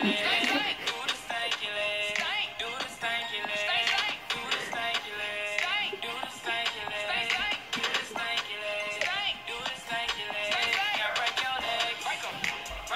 Yeah.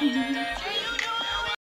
me.